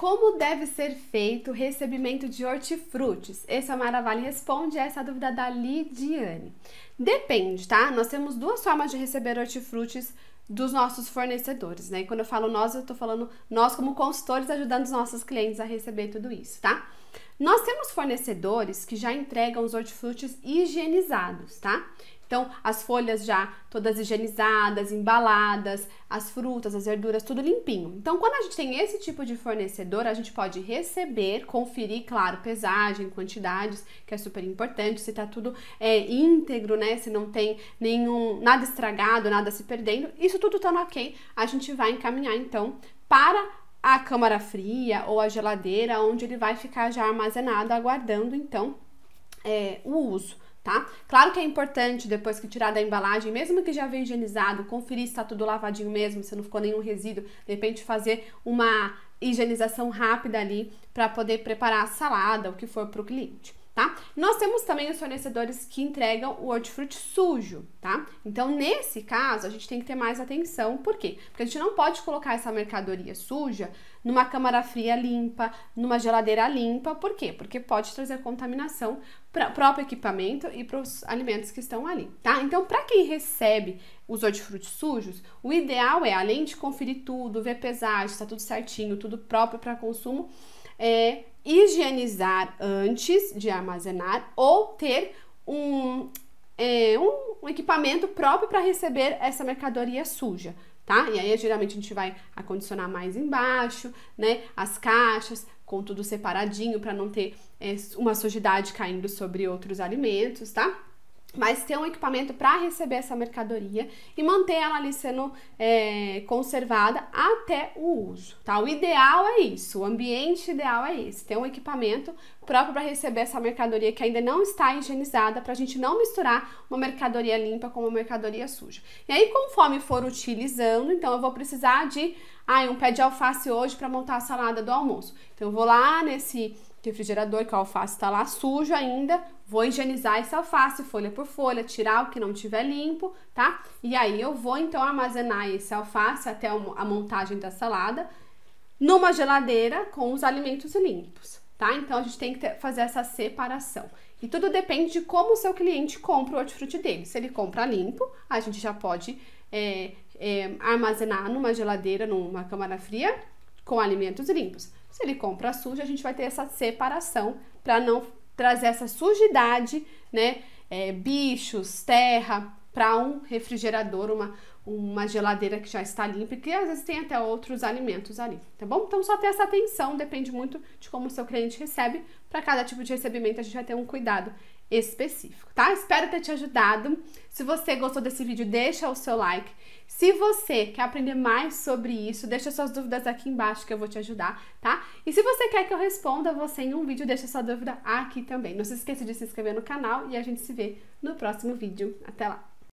Como deve ser feito o recebimento de hortifrutis? Esse é o Maravale Responde, essa é a dúvida da Lidiane. Depende, tá? Nós temos duas formas de receber hortifrutis dos nossos fornecedores, né? E quando eu falo nós, eu tô falando nós como consultores ajudando os nossos clientes a receber tudo isso, tá? Nós temos fornecedores que já entregam os hortifrutis higienizados, tá? Então, as folhas já todas higienizadas, embaladas, as frutas, as verduras, tudo limpinho. Então, quando a gente tem esse tipo de fornecedor, a gente pode receber, conferir, claro, pesagem, quantidades, que é super importante, se tá tudo é, íntegro, né? Se não tem nenhum, nada estragado, nada se perdendo. Isso tudo estando ok, a gente vai encaminhar, então, para a câmara fria ou a geladeira, onde ele vai ficar já armazenado, aguardando, então, é, o uso tá? Claro que é importante, depois que tirar da embalagem, mesmo que já venha higienizado, conferir se tá tudo lavadinho mesmo, se não ficou nenhum resíduo, de repente fazer uma higienização rápida ali para poder preparar a salada, o que for para o cliente tá? Nós temos também os fornecedores que entregam o hortifruti sujo, tá? Então, nesse caso, a gente tem que ter mais atenção, por quê? Porque a gente não pode colocar essa mercadoria suja numa câmara fria limpa, numa geladeira limpa, por quê? Porque pode trazer contaminação para o próprio equipamento e para os alimentos que estão ali, tá? Então, para quem recebe os hortifrutis sujos, o ideal é, além de conferir tudo, ver pesagem, está tudo certinho, tudo próprio para consumo, é higienizar antes de armazenar ou ter um, é, um, um equipamento próprio para receber essa mercadoria suja. Tá? E aí, geralmente, a gente vai acondicionar mais embaixo, né? As caixas com tudo separadinho para não ter é, uma sujidade caindo sobre outros alimentos, tá? Mas ter um equipamento para receber essa mercadoria e manter ela ali sendo é, conservada até o uso, tá? O ideal é isso, o ambiente ideal é esse, ter um equipamento próprio para receber essa mercadoria que ainda não está higienizada, para a gente não misturar uma mercadoria limpa com uma mercadoria suja. E aí, conforme for utilizando, então eu vou precisar de ah, um pé de alface hoje para montar a salada do almoço. Então eu vou lá nesse refrigerador que a alface está lá sujo ainda, vou higienizar essa alface folha por folha, tirar o que não tiver limpo, tá? E aí eu vou então armazenar esse alface até a montagem da salada numa geladeira com os alimentos limpos, tá? Então a gente tem que ter, fazer essa separação. E tudo depende de como o seu cliente compra o hortifruti dele. Se ele compra limpo, a gente já pode é, é, armazenar numa geladeira, numa câmara fria, com alimentos limpos. Se ele compra sujo, a gente vai ter essa separação para não trazer essa sujidade, né? É, bichos, terra, para um refrigerador, uma, uma geladeira que já está limpa, que às vezes tem até outros alimentos ali, tá bom? Então só ter essa atenção, depende muito de como o seu cliente recebe. Para cada tipo de recebimento, a gente vai ter um cuidado específico, tá? Espero ter te ajudado. Se você gostou desse vídeo, deixa o seu like. Se você quer aprender mais sobre isso, deixa suas dúvidas aqui embaixo que eu vou te ajudar, tá? E se você quer que eu responda você em um vídeo, deixa sua dúvida aqui também. Não se esqueça de se inscrever no canal e a gente se vê no próximo vídeo. Até lá!